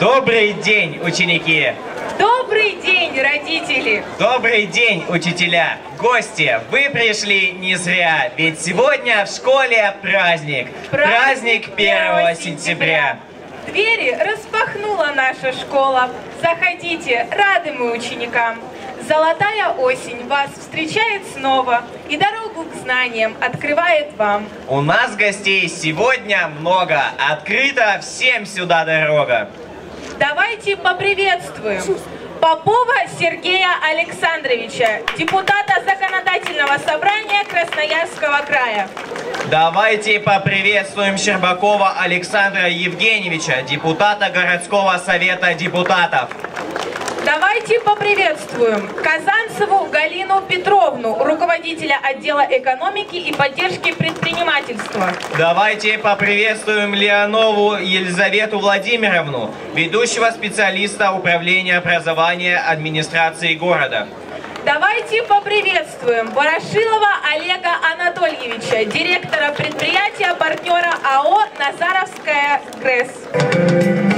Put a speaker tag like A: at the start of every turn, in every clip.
A: Добрый день, ученики!
B: Добрый день, родители!
A: Добрый день, учителя! Гости, вы пришли не зря, ведь сегодня в школе праздник. Праздник, праздник 1 сентября.
B: Двери распахнула наша школа. Заходите, рады мы ученикам. Золотая осень вас встречает снова и дорогу к знаниям открывает вам.
A: У нас гостей сегодня много, открыта всем сюда дорога.
B: Давайте поприветствуем Попова Сергея Александровича, депутата Законодательного собрания Красноярского края.
A: Давайте поприветствуем Щербакова Александра Евгеньевича, депутата городского совета депутатов.
B: Давайте поприветствуем Казанцеву Галину Петровну, руководителя отдела экономики и поддержки предпринимательства.
A: Давайте поприветствуем Леонову Елизавету Владимировну, ведущего специалиста управления образования администрации города.
B: Давайте поприветствуем Ворошилова Олега Анатольевича, директора предприятия партнера АО «Назаровская ГРЭС».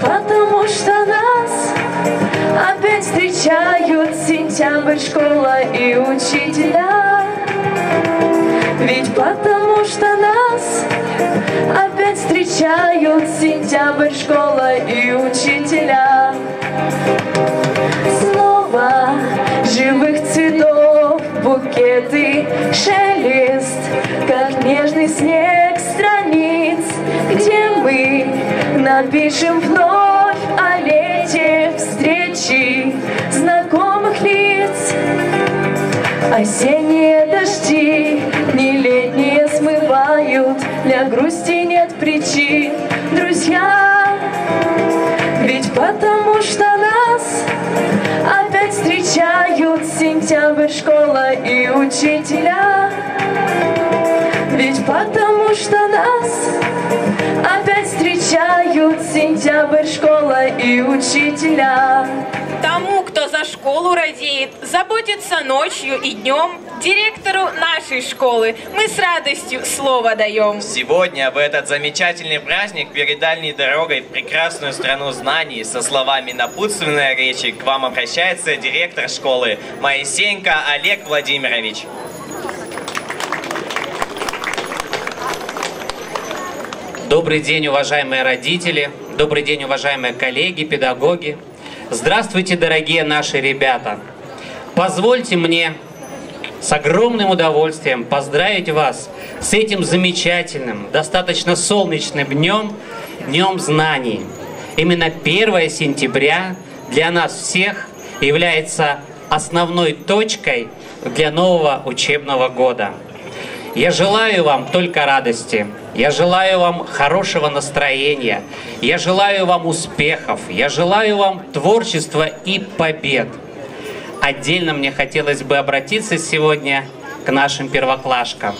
C: Потому что нас опять встречают сентябрь, школа и учителя. Ведь потому что нас опять встречают сентябрь, школа и учителя. Снова живых цветов букеты, шелест, как нежный снег напишем вновь о лете встречи знакомых лиц. Осенние дожди, не летние смывают, для грусти нет причин, друзья. Ведь потому что нас опять встречают сентябрь, школа и учителя. Ведь потому что нас сентябрь, школа и учителя.
B: Тому, кто за школу радеет, заботится ночью и днем, директору нашей школы мы с радостью слово даем.
A: Сегодня, в этот замечательный праздник, перед дальней дорогой в прекрасную страну знаний, со словами напутственной речи, к вам обращается директор школы Моисеенко Олег Владимирович.
D: Добрый день, уважаемые родители, добрый день, уважаемые коллеги, педагоги. Здравствуйте, дорогие наши ребята. Позвольте мне с огромным удовольствием поздравить вас с этим замечательным, достаточно солнечным днем, Днем Знаний. Именно 1 сентября для нас всех является основной точкой для нового учебного года. Я желаю вам только радости. Я желаю вам хорошего настроения. Я желаю вам успехов. Я желаю вам творчества и побед. Отдельно мне хотелось бы обратиться сегодня к нашим первоклашкам.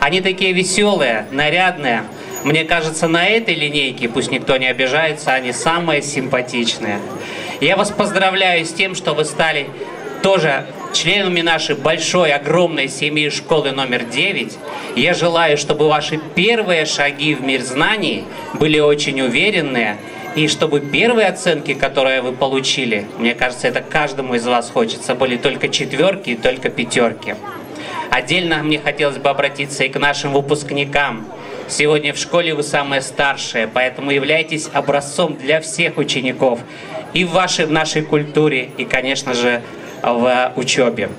D: Они такие веселые, нарядные. Мне кажется, на этой линейке, пусть никто не обижается, они самые симпатичные. Я вас поздравляю с тем, что вы стали тоже членами нашей большой, огромной семьи школы номер 9. Я желаю, чтобы ваши первые шаги в мир знаний были очень уверенные, и чтобы первые оценки, которые вы получили, мне кажется, это каждому из вас хочется, были только четверки и только пятерки. Отдельно мне хотелось бы обратиться и к нашим выпускникам. Сегодня в школе вы самые старшие, поэтому являйтесь образцом для всех учеников и в вашей, в нашей культуре, и, конечно же, в учебе.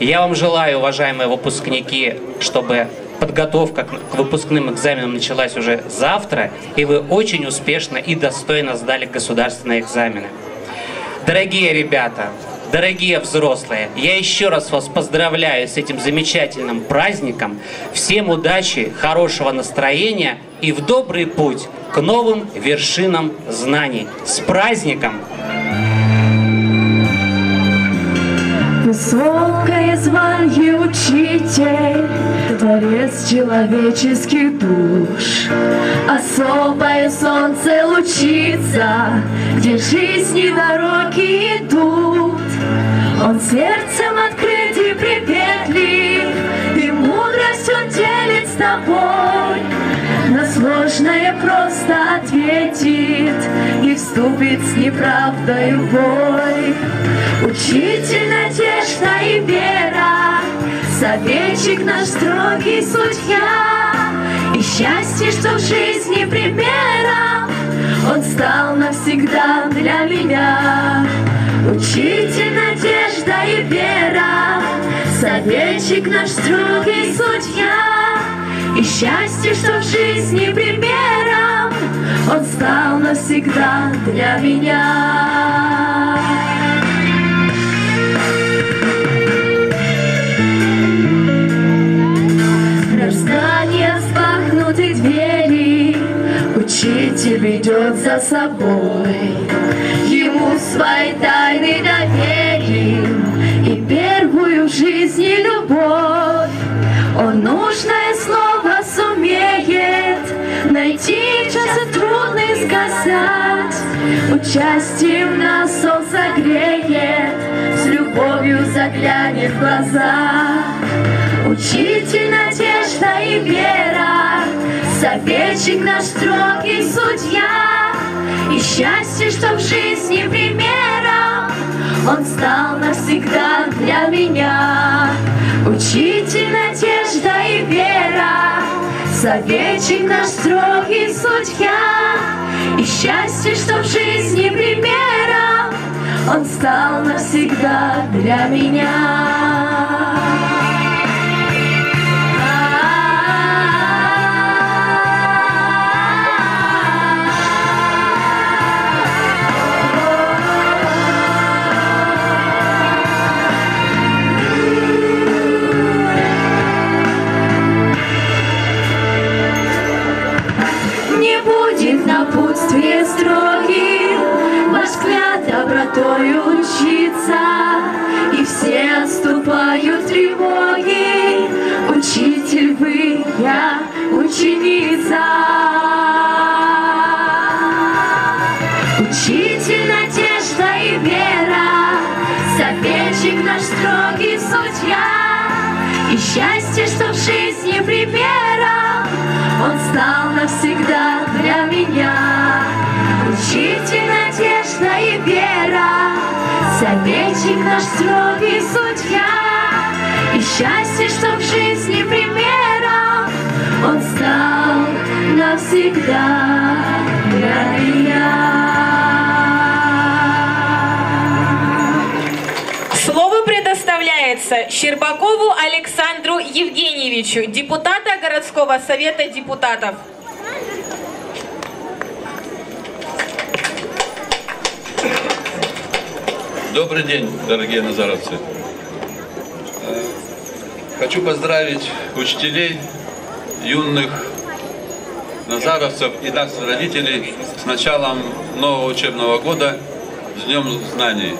D: Я вам желаю, уважаемые выпускники, чтобы подготовка к выпускным экзаменам началась уже завтра, и вы очень успешно и достойно сдали государственные экзамены. Дорогие ребята, Дорогие взрослые, я еще раз вас поздравляю с этим замечательным праздником. Всем удачи, хорошего настроения и в добрый путь к новым вершинам знаний. С праздником!
C: Учитель, Творец человеческих душ. Особое солнце лучится, Где жизни дороги идут. Он сердцем открыт и приветлив, И мудрость он делит с тобой. На сложное просто ответит И вступит с неправдой в бой. Учитель, надежда и Советчик наш строгий судья, И счастье, что в жизни примером Он стал навсегда для меня. Учитель, надежда и вера, Советчик наш строгий судья, И счастье, что в жизни примером Он стал навсегда для меня. Учитель ведет за собой. Ему свои тайны доверим И первую в жизни любовь. Он нужное слово сумеет Найти часы трудный сказать. Участием нас он согреет, С любовью заглянет в глаза. Учитель, надежда и вера, Советчик наш строгий судья, И счастье, что в жизни примером Он стал навсегда для меня. Учитель, надежда и вера, Советчик наш строгий судья, И счастье, что в жизни примером Он стал навсегда для меня. Советчик наш строгий судья, И счастье, что в жизни примером Он стал навсегда для меня. Учитель, надежда и вера, Советчик наш строгий судья, И счастье, что в жизни примером Он стал навсегда
B: предоставляется Щербакову Александру Евгеньевичу, депутата городского совета депутатов.
E: Добрый день, дорогие назаровцы. Хочу поздравить учителей, юных назаровцев и нас, родителей, с началом нового учебного года, с Днем Знаний.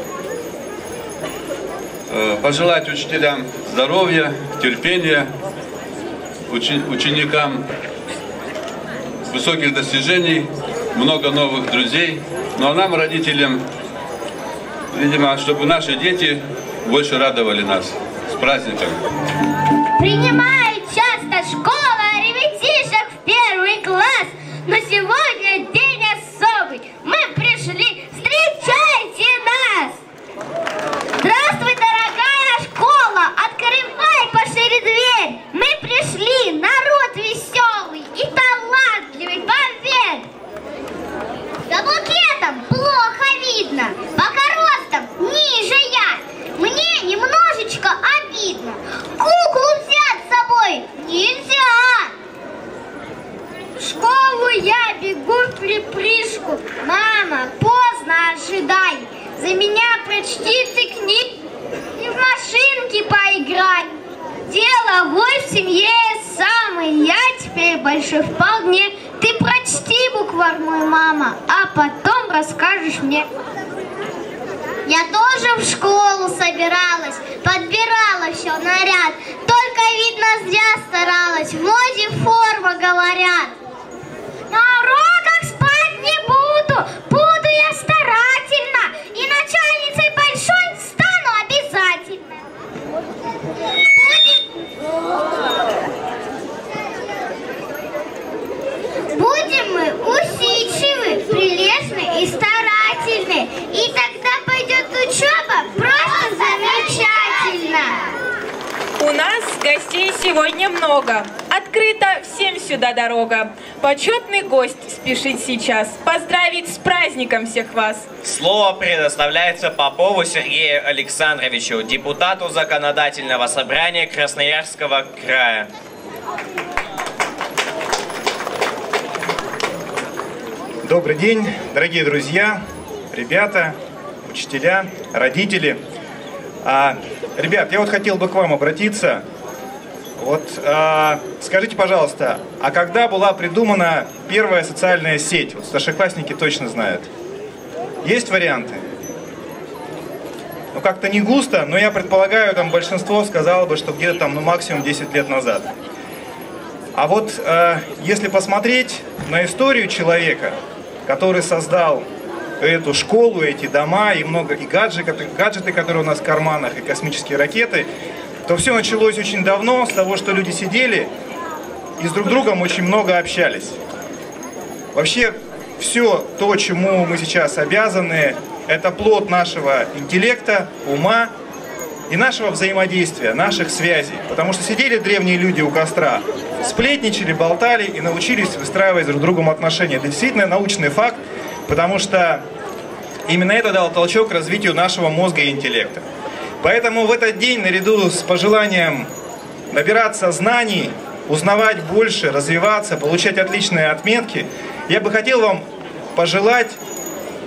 E: Э, Пожелать учителям здоровья, терпения, ученикам высоких достижений, много новых друзей. Ну а нам, родителям, Видимо, чтобы наши дети больше радовали нас. С праздником!
F: Принимает часто школа ребятишек в первый класс. Но сегодня день расскажешь мне. Я тоже в школу собиралась, подбирала все наряд. Только, видно, зря старалась, в моде форма говорят. На уроках спать не буду, буду я старательно. Прилежны и старательны. И тогда пойдет учеба просто замечательно.
B: У нас гостей сегодня много. Открыта всем сюда дорога. Почетный гость спешит сейчас поздравить с праздником всех вас.
A: Слово предоставляется Попову Сергею Александровичу, депутату Законодательного собрания Красноярского края.
G: Добрый день, дорогие друзья, ребята, учителя, родители. А, ребят, я вот хотел бы к вам обратиться. Вот а, скажите, пожалуйста, а когда была придумана первая социальная сеть? Вот старшеклассники точно знают. Есть варианты? Ну как-то не густо, но я предполагаю, там большинство сказало бы, что где-то там ну максимум 10 лет назад. А вот э, если посмотреть на историю человека, который создал эту школу, эти дома и много и гаджеты, гаджеты, которые у нас в карманах, и космические ракеты, то все началось очень давно, с того, что люди сидели и с друг другом очень много общались. Вообще, все то, чему мы сейчас обязаны, это плод нашего интеллекта, ума и нашего взаимодействия, наших связей. Потому что сидели древние люди у костра, сплетничали, болтали и научились выстраивать друг с другом отношения. Это действительно научный факт, потому что именно это дало толчок развитию нашего мозга и интеллекта. Поэтому в этот день, наряду с пожеланием набираться знаний, узнавать больше, развиваться, получать отличные отметки, я бы хотел вам пожелать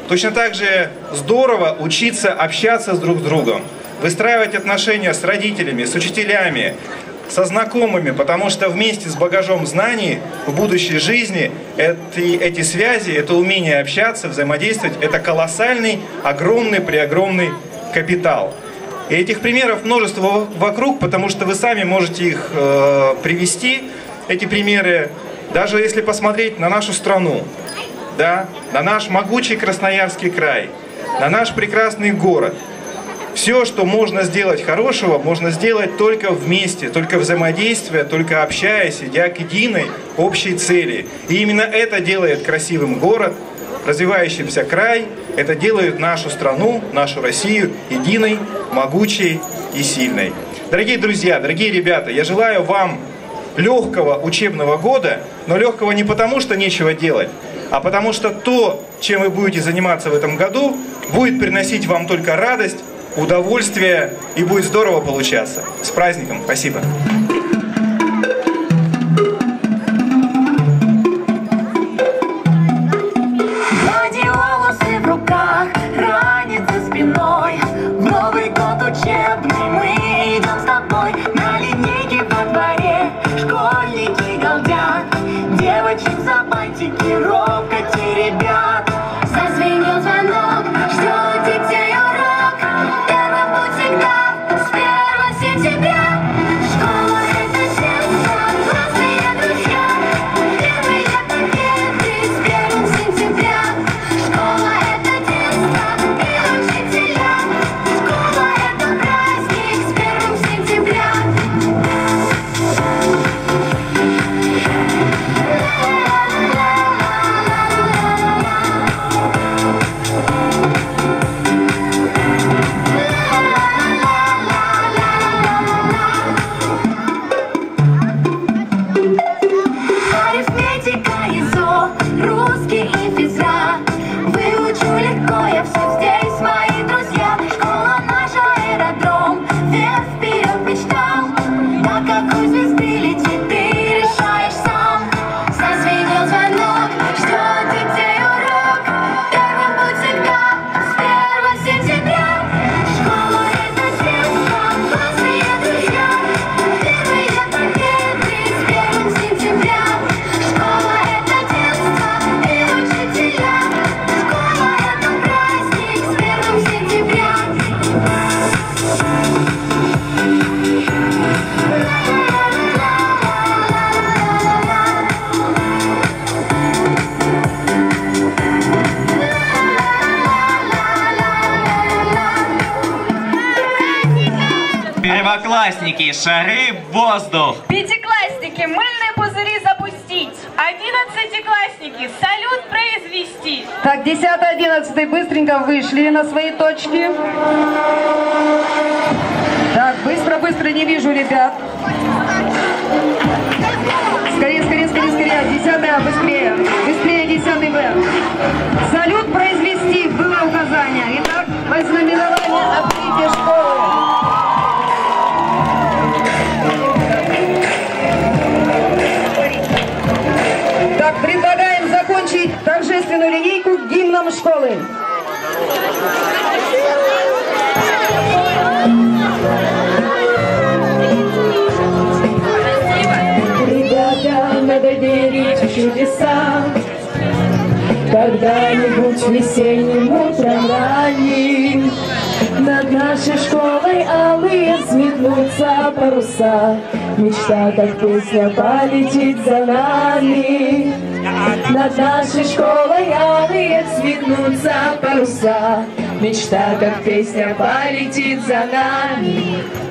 G: точно так же здорово учиться общаться с друг с другом, выстраивать отношения с родителями, с учителями, со знакомыми, потому что вместе с багажом знаний в будущей жизни эти, эти связи, это умение общаться, взаимодействовать, это колоссальный, огромный, преогромный капитал. И этих примеров множество вокруг, потому что вы сами можете их э, привести, эти примеры, даже если посмотреть на нашу страну, да, на наш могучий Красноярский край, на наш прекрасный город. Все, что можно сделать хорошего, можно сделать только вместе, только взаимодействуя, только общаясь, идя к единой общей цели. И именно это делает красивым город, развивающимся край, это делает нашу страну, нашу Россию единой, могучей и сильной. Дорогие друзья, дорогие ребята, я желаю вам легкого учебного года, но легкого не потому, что нечего делать, а потому что то, чем вы будете заниматься в этом году, будет приносить вам только радость, удовольствие и будет здорово получаться. С праздником! Спасибо!
A: Шары в воздух.
B: Пятиклассники, мыльные пузыри запустить. Одиннадцатиклассники, салют произвести.
H: Так, 10-11 быстренько вышли на свои точки. Так, быстро-быстро не вижу ребят. Скорее, скорее, скорее, скорее. Десятая, быстрее. Закончить торжественную линейку гимном школы.
C: Ребята, надо верить в чудеса Когда-нибудь весенним утром ранним Над нашей школой алые взметнутся паруса Мечта, как песня, полетит за нами. Над нашей школой алые взметнутся паруса. Мечта, как песня, полетит за нами